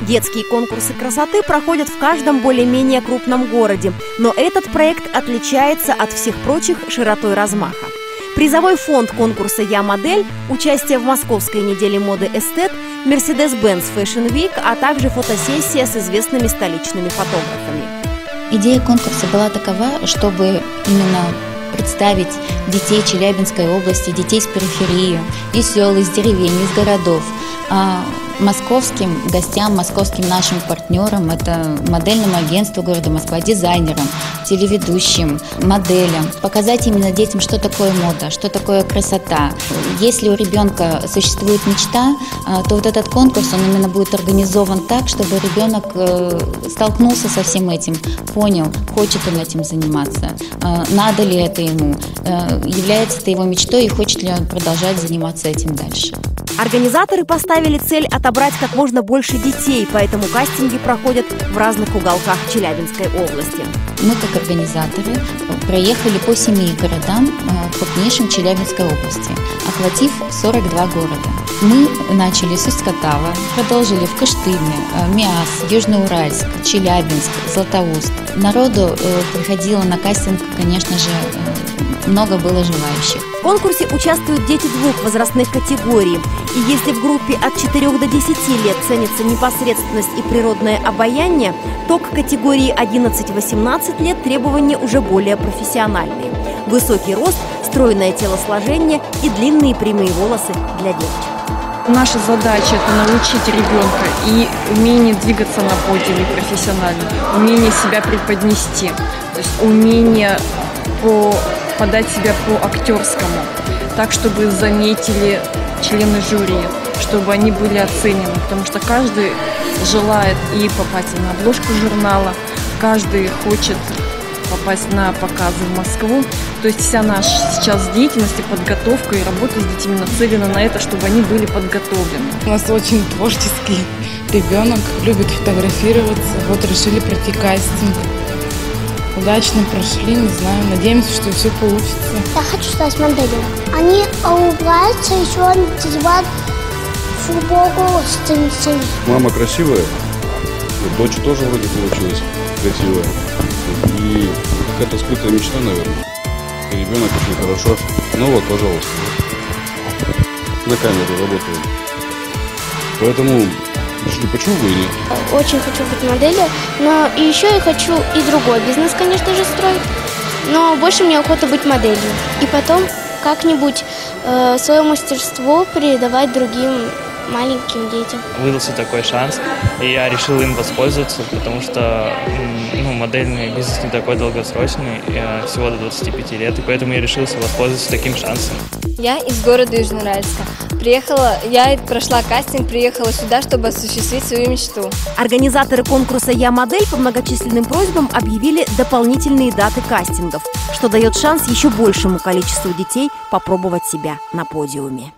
Детские конкурсы красоты проходят в каждом более-менее крупном городе, но этот проект отличается от всех прочих широтой размаха. Призовой фонд конкурса «Я модель», участие в Московской неделе моды «Эстет», Mercedes-Benz Fashion Week, а также фотосессия с известными столичными фотографами. Идея конкурса была такова, чтобы именно представить детей Челябинской области, детей с периферии, из сел, из деревень, из городов, а московским гостям, московским нашим партнерам, это модельному агентству города Москва, дизайнерам, телеведущим, моделям, показать именно детям, что такое мода, что такое красота. Если у ребенка существует мечта, а, то вот этот конкурс, он именно будет организован так, чтобы ребенок э, столкнулся со всем этим, понял, хочет он этим заниматься, а, надо ли это ему, э, является это его мечтой и хочет ли он продолжать заниматься этим дальше. Организаторы поставили цель отобрать как можно больше детей, поэтому кастинги проходят в разных уголках Челябинской области. Мы, как организаторы, проехали по семи городам э, крупнейшим Челябинской области, охватив 42 города. Мы начали с Усть-Катава, продолжили в Кыштыме, э, Миас, Южноуральск, Челябинск, Златоуст. Народу э, приходило на кастинг, конечно же, много было желающих. В конкурсе участвуют дети двух возрастных категорий. И если в группе от 4 до 10 лет ценится непосредственность и природное обаяние, то к категории 11-18 лет требования уже более профессиональные. Высокий рост, стройное телосложение и длинные прямые волосы для девочек. Наша задача – это научить ребенка и умение двигаться на подиуме профессионально, умение себя преподнести, то есть умение по подать себя по-актерскому, так, чтобы заметили члены жюри, чтобы они были оценены, потому что каждый желает и попасть на обложку журнала, каждый хочет попасть на показы в Москву. То есть вся наша сейчас деятельность и подготовка, и работа с детьми нацелена на это, чтобы они были подготовлены. У нас очень творческий ребенок, любит фотографироваться. Вот решили пройти кастинг удачно прошли, не знаю, надеемся, что все получится. Я хочу стать моделью. Они улыбаются, еще надевают футболку с цинцами. Мама красивая, дочь тоже вроде получилась красивая. Какая-то скрытая мечта, наверное. И ребенок очень хорошо. Ну вот, пожалуйста. На камеру работаю. Поэтому почему бы и нет? Очень хочу быть моделью, но еще я хочу и другой бизнес, конечно же, строить. Но больше мне охота быть моделью. И потом как-нибудь э, свое мастерство передавать другим маленьким детям. Выдался такой шанс, и я решил им воспользоваться, потому что ну, модельный бизнес не такой долгосрочный, всего до 25 лет, и поэтому я решился воспользоваться таким шансом. Я из города Южноуральска. Приехала, я прошла кастинг, приехала сюда, чтобы осуществить свою мечту. Организаторы конкурса «Я модель» по многочисленным просьбам объявили дополнительные даты кастингов, что дает шанс еще большему количеству детей попробовать себя на подиуме.